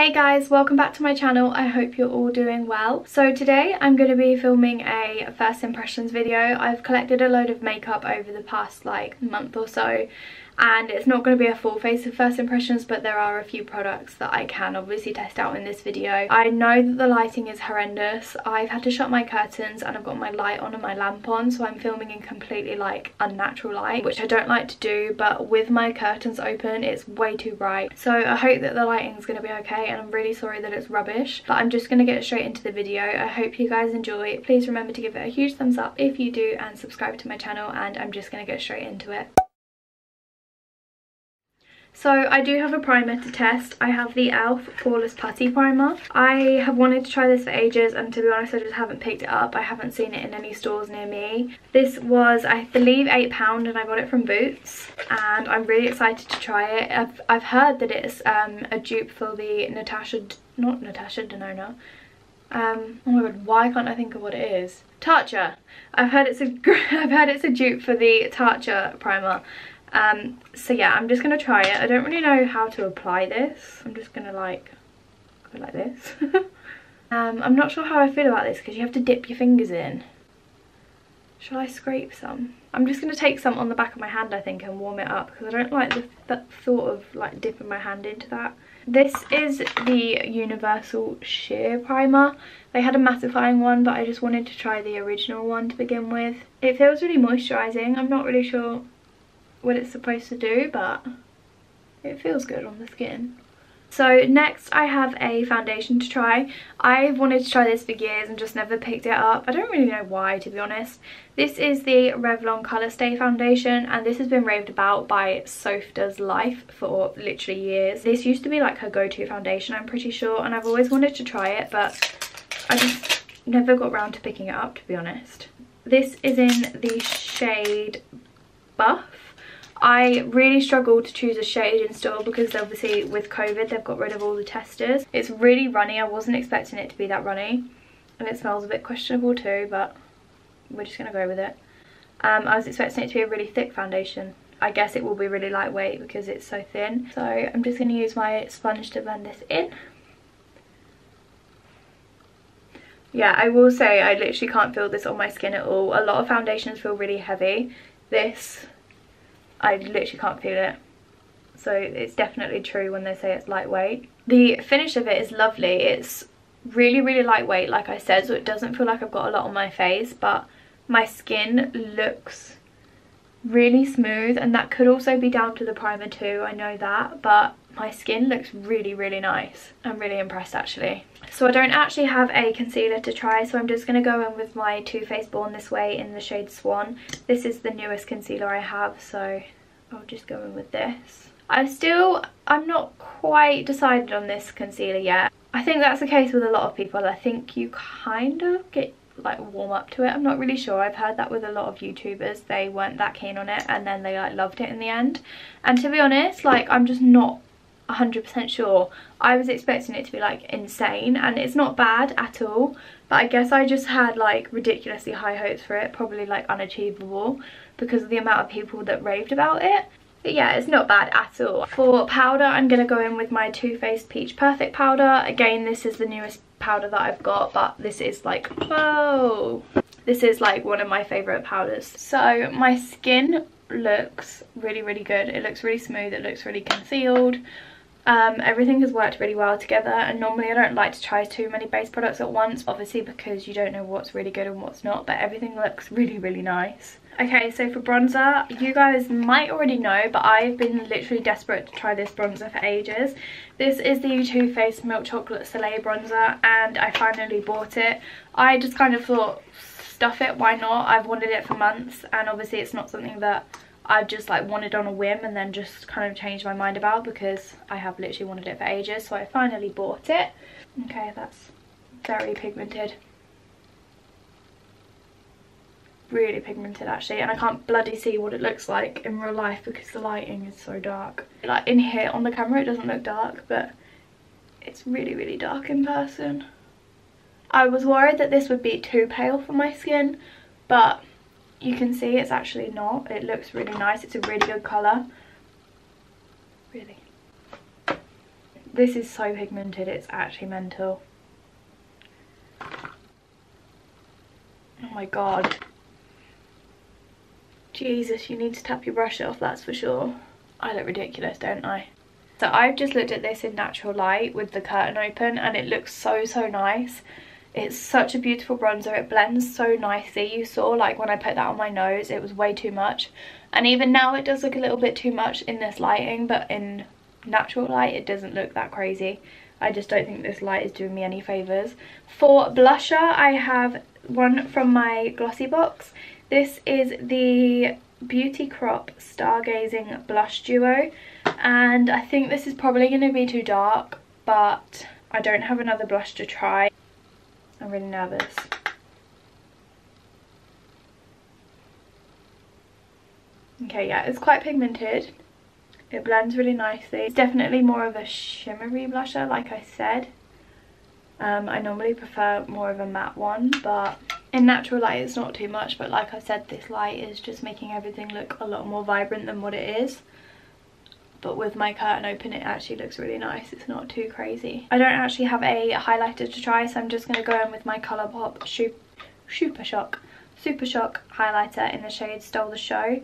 Hey guys, welcome back to my channel. I hope you're all doing well. So today I'm going to be filming a first impressions video. I've collected a load of makeup over the past like month or so and it's not going to be a full face of first impressions but there are a few products that I can obviously test out in this video. I know that the lighting is horrendous. I've had to shut my curtains and I've got my light on and my lamp on so I'm filming in completely like unnatural light which I don't like to do but with my curtains open it's way too bright. So I hope that the lighting is going to be okay and I'm really sorry that it's rubbish but I'm just going to get straight into the video. I hope you guys enjoy. Please remember to give it a huge thumbs up if you do and subscribe to my channel and I'm just going to get straight into it. So I do have a primer to test. I have the e.l.f. Poreless Putty Primer. I have wanted to try this for ages and to be honest I just haven't picked it up. I haven't seen it in any stores near me. This was I believe £8 and I got it from Boots and I'm really excited to try it. I've, I've heard that it's um, a dupe for the Natasha, not Natasha Denona. Um, oh my god, why can't I think of what it is? Tatcha. I've heard it's a I've heard it's a dupe for the Tatcha primer um, so yeah, I'm just going to try it. I don't really know how to apply this. I'm just going to like go like this. um, I'm not sure how I feel about this because you have to dip your fingers in. Shall I scrape some? I'm just going to take some on the back of my hand I think and warm it up because I don't like the th thought of like dipping my hand into that. This is the Universal Sheer Primer. They had a mattifying one but I just wanted to try the original one to begin with. It feels really moisturising. I'm not really sure what it's supposed to do, but it feels good on the skin. So next I have a foundation to try. I've wanted to try this for years and just never picked it up. I don't really know why to be honest. This is the Revlon Colour Stay Foundation and this has been raved about by Does Life for literally years. This used to be like her go-to foundation I'm pretty sure and I've always wanted to try it but I just never got around to picking it up to be honest. This is in the shade Buff I really struggled to choose a shade in store because obviously with COVID they've got rid of all the testers. It's really runny. I wasn't expecting it to be that runny. And it smells a bit questionable too, but we're just going to go with it. Um, I was expecting it to be a really thick foundation. I guess it will be really lightweight because it's so thin. So I'm just going to use my sponge to blend this in. Yeah, I will say I literally can't feel this on my skin at all. A lot of foundations feel really heavy. This I literally can't feel it. So it's definitely true when they say it's lightweight. The finish of it is lovely. It's really, really lightweight, like I said, so it doesn't feel like I've got a lot on my face, but my skin looks really smooth and that could also be down to the primer too, I know that, but my skin looks really, really nice. I'm really impressed actually. So I don't actually have a concealer to try, so I'm just going to go in with my Too Faced Born This Way in the shade Swan. This is the newest concealer I have, so I'll just go in with this. I'm still, I'm not quite decided on this concealer yet. I think that's the case with a lot of people. I think you kind of get like warm up to it. I'm not really sure. I've heard that with a lot of YouTubers. They weren't that keen on it and then they like loved it in the end. And to be honest, like I'm just not 100% sure. I was expecting it to be like insane and it's not bad at all but I guess I just had like ridiculously high hopes for it, probably like unachievable because of the amount of people that raved about it. But yeah, it's not bad at all. For powder, I'm going to go in with my Too Faced Peach Perfect powder. Again, this is the newest powder that I've got, but this is like, whoa. This is like one of my favourite powders. So my skin looks really, really good. It looks really smooth. It looks really concealed. Um, everything has worked really well together and normally I don't like to try too many base products at once obviously because you don't know what's really good and what's not but everything looks really really nice. Okay so for bronzer you guys might already know but I've been literally desperate to try this bronzer for ages. This is the Too Faced Milk Chocolate Soleil bronzer and I finally bought it. I just kind of thought stuff it why not I've wanted it for months and obviously it's not something that I've just like wanted on a whim and then just kind of changed my mind about because I have literally wanted it for ages so I finally bought it. Okay that's very pigmented. Really pigmented actually and I can't bloody see what it looks like in real life because the lighting is so dark. Like in here on the camera it doesn't look dark but it's really really dark in person. I was worried that this would be too pale for my skin but you can see it's actually not. It looks really nice. It's a really good colour. Really. This is so pigmented, it's actually mental. Oh my god. Jesus, you need to tap your brush off, that's for sure. I look ridiculous, don't I? So I've just looked at this in natural light with the curtain open and it looks so, so nice. It's such a beautiful bronzer. It blends so nicely. You saw like when I put that on my nose, it was way too much. And even now it does look a little bit too much in this lighting, but in natural light, it doesn't look that crazy. I just don't think this light is doing me any favours. For blusher, I have one from my Glossy box. This is the Beauty Crop Stargazing Blush Duo. And I think this is probably going to be too dark, but I don't have another blush to try. I'm really nervous. Okay, yeah, it's quite pigmented. It blends really nicely. It's definitely more of a shimmery blusher, like I said. Um, I normally prefer more of a matte one, but in natural light it's not too much. But like I said, this light is just making everything look a lot more vibrant than what it is. But with my curtain open, it actually looks really nice. It's not too crazy. I don't actually have a highlighter to try, so I'm just going to go in with my Colourpop Super Shock Super Shock highlighter in the shade Stole the Show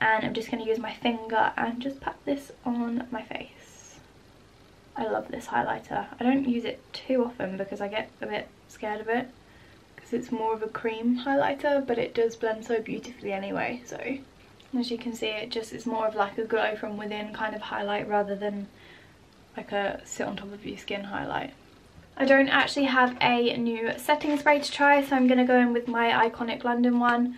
and I'm just going to use my finger and just pat this on my face. I love this highlighter. I don't use it too often because I get a bit scared of it because it's more of a cream highlighter but it does blend so beautifully anyway so as you can see it just is more of like a glow from within kind of highlight rather than like a sit on top of your skin highlight. I don't actually have a new setting spray to try so I'm going to go in with my Iconic London one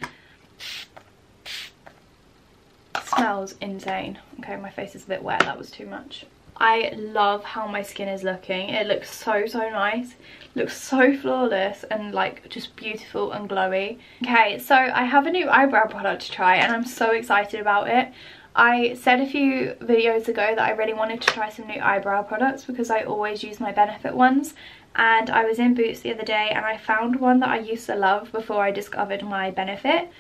smells insane. Okay, my face is a bit wet, that was too much. I love how my skin is looking. It looks so, so nice. Looks so flawless and like just beautiful and glowy. Okay, so I have a new eyebrow product to try and I'm so excited about it. I said a few videos ago that I really wanted to try some new eyebrow products because I always use my Benefit ones and I was in Boots the other day and I found one that I used to love before I discovered my Benefit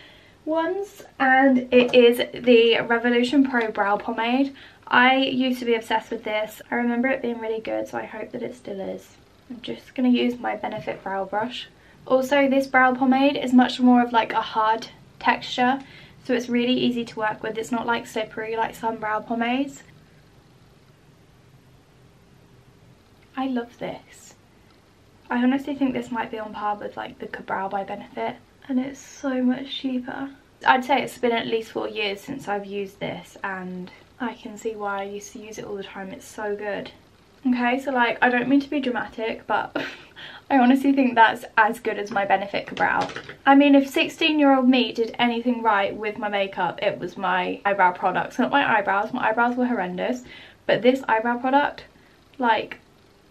ones and it is the Revolution Pro Brow Pomade. I used to be obsessed with this. I remember it being really good so I hope that it still is. I'm just going to use my Benefit brow brush. Also this brow pomade is much more of like a hard texture so it's really easy to work with. It's not like slippery like some brow pomades. I love this. I honestly think this might be on par with like the Ka-Brow by Benefit and it's so much cheaper. I'd say it's been at least four years since I've used this and I can see why I used to use it all the time. It's so good. Okay, so like, I don't mean to be dramatic, but I honestly think that's as good as my Benefit Ka-Brow. I mean, if 16 year old me did anything right with my makeup, it was my eyebrow products. Not my eyebrows, my eyebrows were horrendous. But this eyebrow product, like,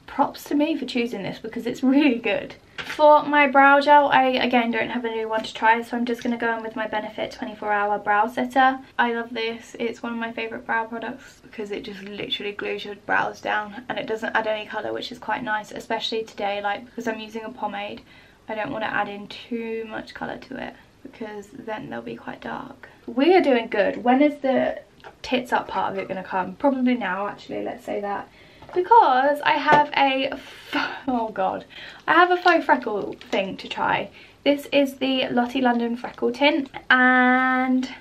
props to me for choosing this because it's really good. For my brow gel, I again don't have a new one to try, so I'm just going to go in with my Benefit 24 Hour Brow Setter. I love this. It's one of my favourite brow products because it just literally glues your brows down and it doesn't add any colour, which is quite nice, especially today, like because I'm using a pomade. I don't want to add in too much colour to it because then they'll be quite dark. We are doing good. When is the tits up part of it going to come? Probably now, actually, let's say that because I have a, oh god, I have a faux freckle thing to try. This is the Lottie London Freckle Tint and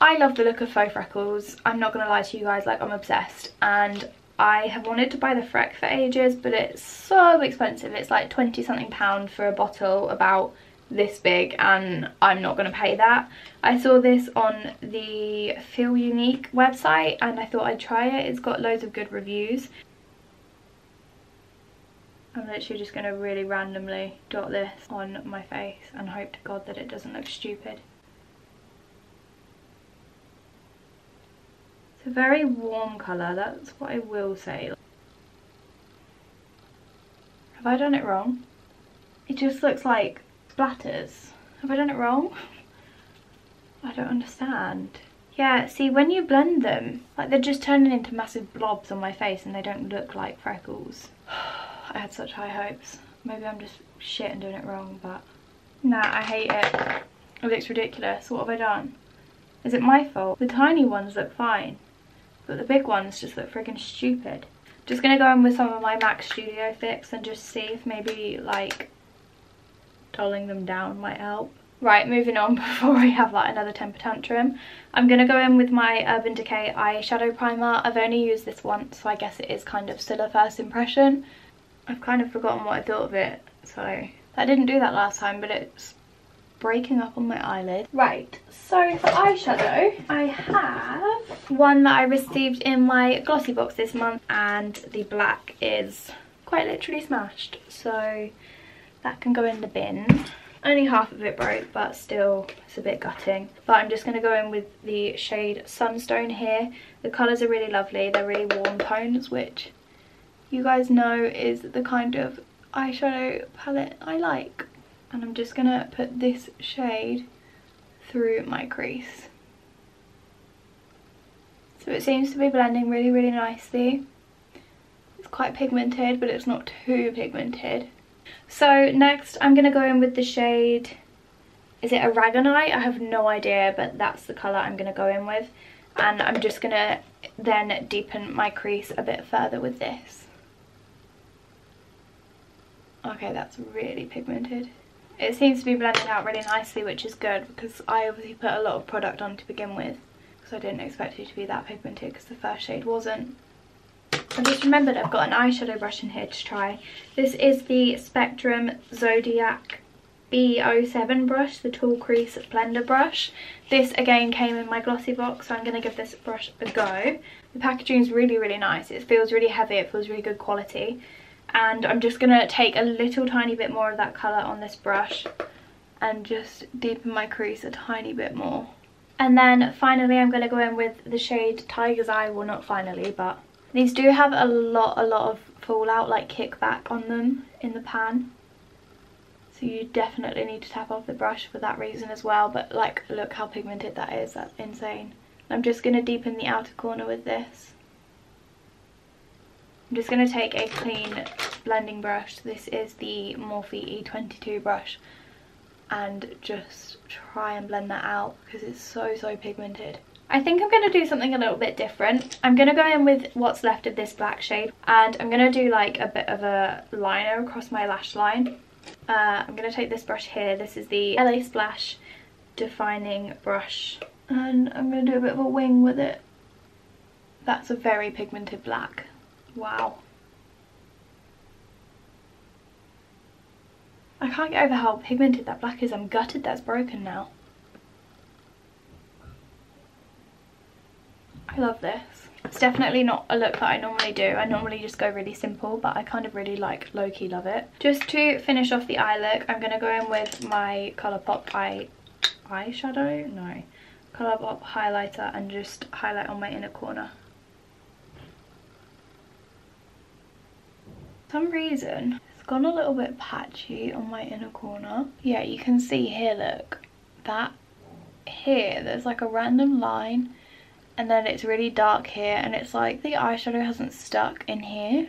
I love the look of faux freckles. I'm not going to lie to you guys, like I'm obsessed and I have wanted to buy the Freck for ages but it's so expensive. It's like 20 something pound for a bottle about this big and I'm not going to pay that. I saw this on the Feel Unique website and I thought I'd try it. It's got loads of good reviews. I'm literally just going to really randomly dot this on my face and hope to God that it doesn't look stupid. It's a very warm colour, that's what I will say. Have I done it wrong? It just looks like splatters. Have I done it wrong? I don't understand. Yeah, see, when you blend them, like they're just turning into massive blobs on my face and they don't look like freckles. I had such high hopes. Maybe I'm just shit and doing it wrong, but... Nah, I hate it. It looks ridiculous. What have I done? Is it my fault? The tiny ones look fine, but the big ones just look freaking stupid. Just to go in with some of my MAC Studio Fix and just see if maybe like dulling them down might help. Right, moving on before I have like another temper tantrum. I'm going to go in with my Urban Decay eyeshadow primer. I've only used this once, so I guess it is kind of still a first impression. I've kind of forgotten what I thought of it, so I didn't do that last time, but it's breaking up on my eyelid. Right, so for eyeshadow, I have one that I received in my glossy box this month, and the black is quite literally smashed, so that can go in the bin. Only half of it broke, but still it's a bit gutting. But I'm just going to go in with the shade Sunstone here. The colours are really lovely. They're really warm tones, which you guys know is the kind of eyeshadow palette I like. And I'm just going to put this shade through my crease. So it seems to be blending really, really nicely. It's quite pigmented, but it's not too pigmented. So next I'm going to go in with the shade, is it Aragonite? I have no idea, but that's the colour I'm going to go in with. And I'm just going to then deepen my crease a bit further with this. Okay, that's really pigmented. It seems to be blending out really nicely, which is good because I obviously put a lot of product on to begin with. Because I didn't expect it to be that pigmented because the first shade wasn't. I just remembered I've got an eyeshadow brush in here to try. This is the Spectrum Zodiac B07 brush, the Tall Crease Blender brush. This again came in my glossy box, so I'm going to give this brush a go. The packaging is really, really nice. It feels really heavy, it feels really good quality. And I'm just going to take a little tiny bit more of that colour on this brush and just deepen my crease a tiny bit more. And then finally I'm going to go in with the shade Tiger's Eye, well not finally, but these do have a lot, a lot of fallout, like kickback on them in the pan. So you definitely need to tap off the brush for that reason as well. But like, look how pigmented that is, that's insane. I'm just going to deepen the outer corner with this. I'm just going to take a clean blending brush. This is the Morphe E22 brush. And just try and blend that out because it's so, so pigmented. I think I'm going to do something a little bit different. I'm going to go in with what's left of this black shade and I'm going to do like a bit of a liner across my lash line. Uh, I'm going to take this brush here. This is the LA Splash Defining Brush and I'm going to do a bit of a wing with it. That's a very pigmented black. Wow. I can't get over how pigmented that black is. I'm gutted that's broken now. I love this. It's definitely not a look that I normally do. I normally just go really simple, but I kind of really like low-key love it. Just to finish off the eye look, I'm going to go in with my Colourpop eye eyeshadow? No. Colourpop highlighter and just highlight on my inner corner. Some reason, it's gone a little bit patchy on my inner corner. Yeah, you can see here, look, that here, there's like a random line and then it's really dark here and it's like the eyeshadow hasn't stuck in here.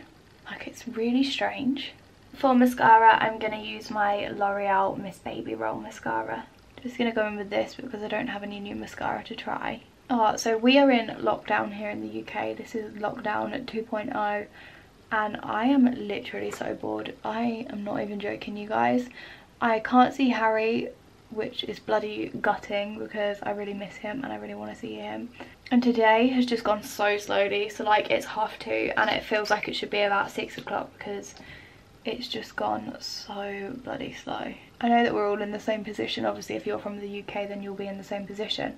Like it's really strange. For mascara i'm to use my l'oreal miss baby roll mascara. Just to go in with this because i don't have any new mascara to try. Oh so we are in lockdown here in the uk this is lockdown at 2.0 and i am literally so bored. I am not even joking you guys. I can't see harry which is bloody gutting because I really miss him and I really want to see him. And today has just gone so slowly, so like it's half two and it feels like it should be about six o'clock because it's just gone so bloody slow. I know that we're all in the same position, obviously if you're from the UK then you'll be in the same position.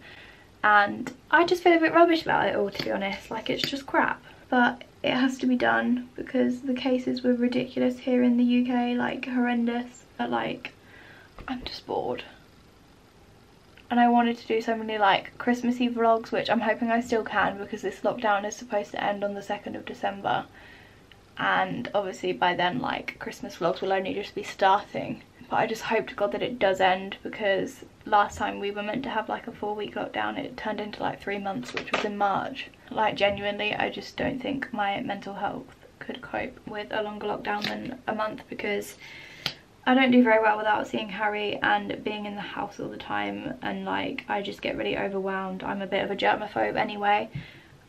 And I just feel a bit rubbish about it all to be honest, like it's just crap. But it has to be done because the cases were ridiculous here in the UK, like horrendous. But like, I'm just bored and I wanted to do so many like Christmassy vlogs which I'm hoping I still can because this lockdown is supposed to end on the 2nd of December. And obviously by then like Christmas vlogs will only just be starting. But I just hope to god that it does end because last time we were meant to have like a four week lockdown it turned into like three months which was in March. Like genuinely I just don't think my mental health could cope with a longer lockdown than a month because I don't do very well without seeing Harry and being in the house all the time and like I just get really overwhelmed. I'm a bit of a germaphobe anyway.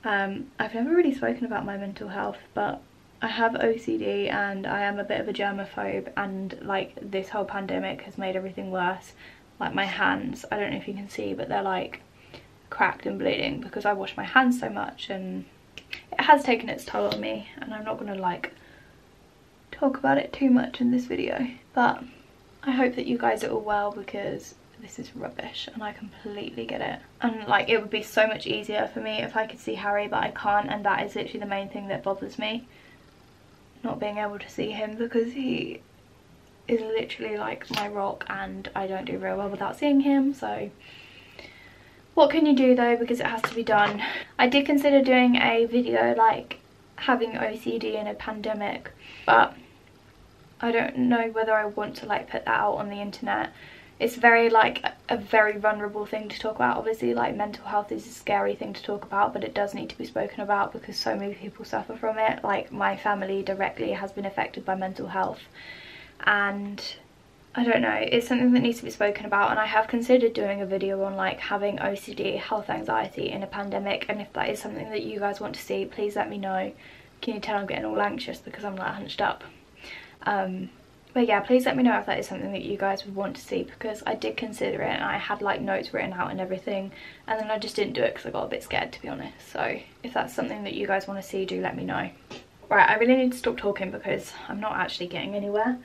Um, I've never really spoken about my mental health but I have OCD and I am a bit of a germaphobe and like this whole pandemic has made everything worse. Like my hands, I don't know if you can see but they're like cracked and bleeding because I wash my hands so much and it has taken its toll on me and I'm not going to like talk about it too much in this video but I hope that you guys are all well because this is rubbish and I completely get it. And like it would be so much easier for me if I could see Harry but I can't and that is literally the main thing that bothers me not being able to see him because he is literally like my rock and I don't do real well without seeing him so what can you do though because it has to be done? I did consider doing a video like having OCD in a pandemic but I don't know whether I want to like put that out on the internet. It's very like a very vulnerable thing to talk about. Obviously like mental health is a scary thing to talk about but it does need to be spoken about because so many people suffer from it. Like my family directly has been affected by mental health. And I don't know it's something that needs to be spoken about. And I have considered doing a video on like having OCD health anxiety in a pandemic. And if that is something that you guys want to see please let me know can you tell I'm getting all anxious because I'm like hunched up? Um but yeah please let me know if that is something that you guys would want to see because I did consider it and I had like notes written out and everything and then I just didn't do it because I got a bit scared to be honest. So if that's something that you guys want to see do let me know. Right I really need to stop talking because I'm not actually getting anywhere.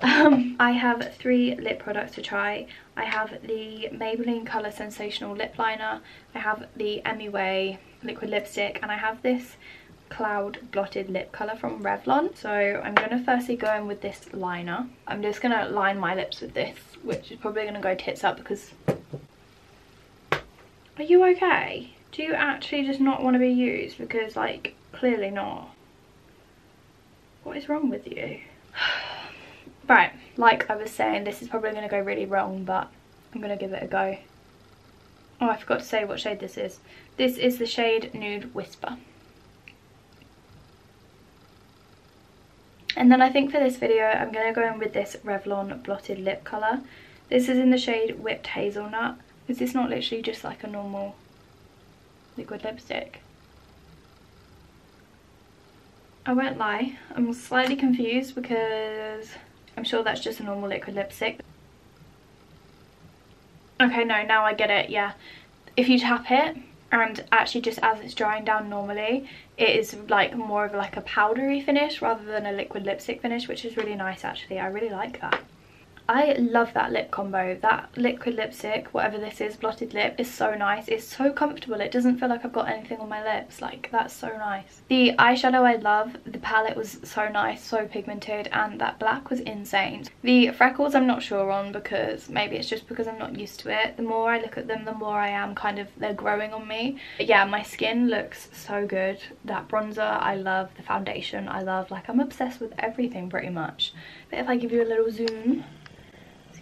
Um, I have three lip products to try. I have the Maybelline Colour Sensational Lip Liner I have the Emmy Way liquid lipstick and I have this cloud blotted lip colour from Revlon. So I'm going to firstly go in with this liner. I'm just going to line my lips with this, which is probably going to go tits up because... Are you okay? Do you actually just not want to be used? Because, like, clearly not. What is wrong with you? right, like I was saying, this is probably going to go really wrong, but I'm going to give it a go. Oh, I forgot to say what shade this is. This is the shade Nude Whisper. And then I think for this video, I'm going to go in with this Revlon Blotted Lip Colour. This is in the shade Whipped Hazelnut. Is this not literally just like a normal liquid lipstick? I won't lie, I'm slightly confused because I'm sure that's just a normal liquid lipstick. Okay, no, now I get it, yeah. If you tap it, and actually just as it's drying down normally it is like more of like a powdery finish rather than a liquid lipstick finish which is really nice actually. I really like that I love that lip combo. That liquid lipstick, whatever this is, blotted lip, is so nice. It's so comfortable. It doesn't feel like I've got anything on my lips. Like, that's so nice. The eyeshadow I love. The palette was so nice, so pigmented, and that black was insane. The freckles I'm not sure on because maybe it's just because I'm not used to it. The more I look at them, the more I am kind of, they're growing on me. But yeah, my skin looks so good. That bronzer, I love. The foundation, I love. Like, I'm obsessed with everything pretty much. But if I give you a little zoom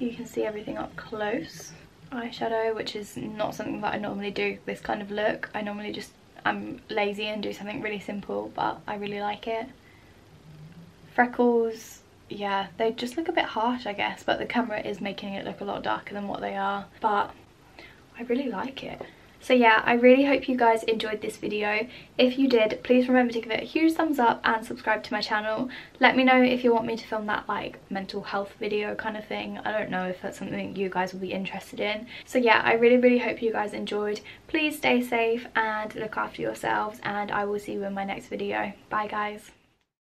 you can see everything up close. Eyeshadow, which is not something that I normally do, this kind of look. I normally just, I'm lazy and do something really simple, but I really like it. Freckles, yeah, they just look a bit harsh, I guess, but the camera is making it look a lot darker than what they are. But I really like it. So yeah, I really hope you guys enjoyed this video. If you did, please remember to give it a huge thumbs up and subscribe to my channel. Let me know if you want me to film that like mental health video kind of thing. I don't know if that's something you guys will be interested in. So yeah, I really, really hope you guys enjoyed. Please stay safe and look after yourselves and I will see you in my next video. Bye guys.